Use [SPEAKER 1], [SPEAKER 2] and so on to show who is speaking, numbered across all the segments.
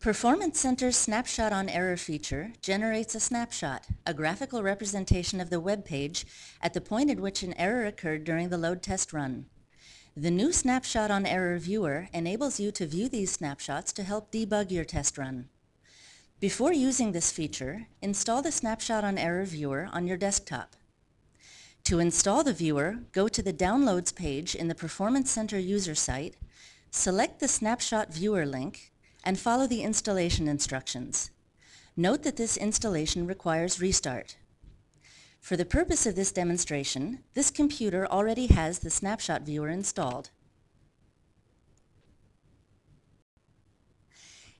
[SPEAKER 1] Performance Center's Snapshot on Error feature generates a snapshot, a graphical representation of the web page at the point at which an error occurred during the load test run. The new Snapshot on Error viewer enables you to view these snapshots to help debug your test run. Before using this feature, install the Snapshot on Error viewer on your desktop. To install the viewer, go to the Downloads page in the Performance Center user site, select the Snapshot Viewer link, and follow the installation instructions. Note that this installation requires restart. For the purpose of this demonstration, this computer already has the Snapshot Viewer installed.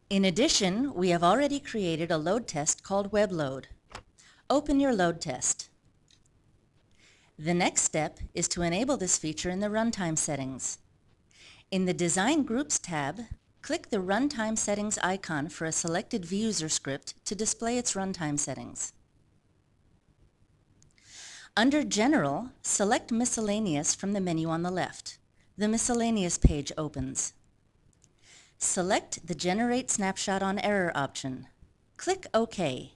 [SPEAKER 1] In addition, we have already created a load test called WebLoad. Open your load test. The next step is to enable this feature in the Runtime settings. In the Design Groups tab, Click the Runtime Settings icon for a selected vUser script to display its runtime settings. Under General, select Miscellaneous from the menu on the left. The Miscellaneous page opens. Select the Generate Snapshot on Error option. Click OK.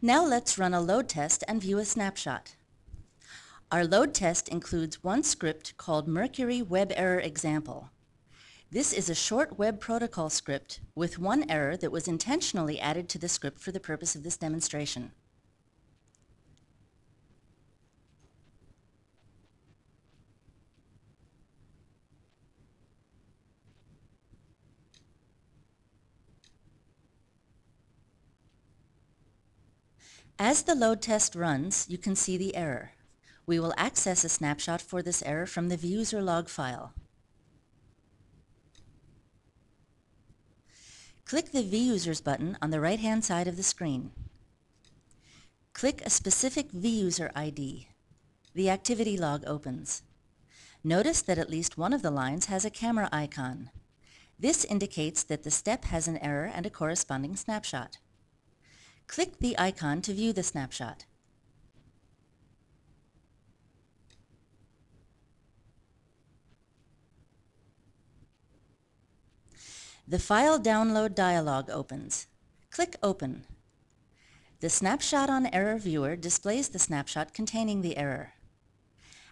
[SPEAKER 1] Now let's run a load test and view a snapshot. Our load test includes one script called Mercury Web Error Example. This is a short web protocol script with one error that was intentionally added to the script for the purpose of this demonstration. As the load test runs, you can see the error. We will access a snapshot for this error from the vUser log file. Click the vUsers button on the right-hand side of the screen. Click a specific vUser ID. The activity log opens. Notice that at least one of the lines has a camera icon. This indicates that the step has an error and a corresponding snapshot. Click the icon to view the snapshot. The File Download dialog opens. Click Open. The Snapshot on Error viewer displays the snapshot containing the error.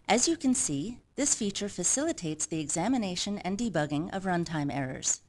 [SPEAKER 1] As you can see, this feature facilitates the examination and debugging of runtime errors.